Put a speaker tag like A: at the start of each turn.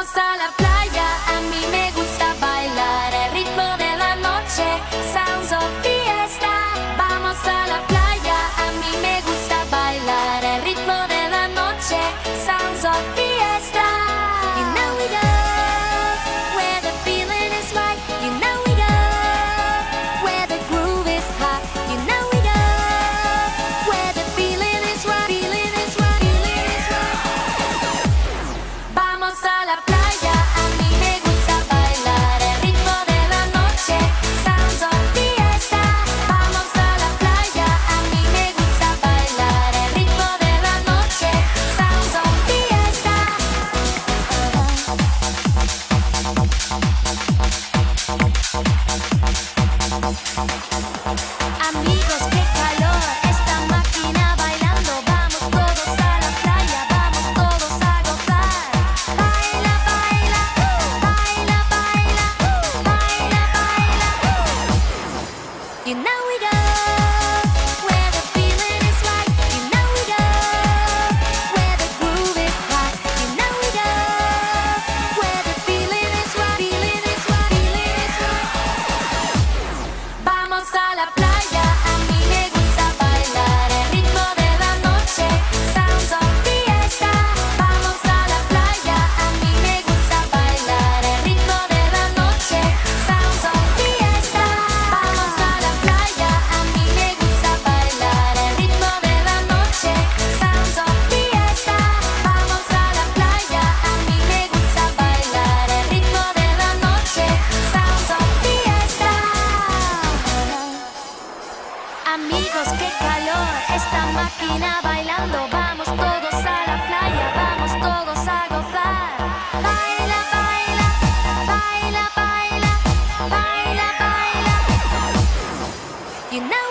A: Vamos a la playa, a mí me now we got qué calor. Esta máquina bailando, vamos todos a la playa, vamos todos a gozar. Baila, baila, baila, baila, baila, baila. You know